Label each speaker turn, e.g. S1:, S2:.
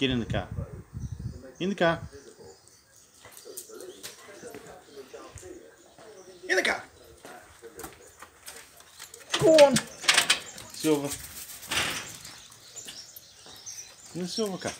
S1: Get in the car. In the car. In the car. Go on. Silver. In the silver car.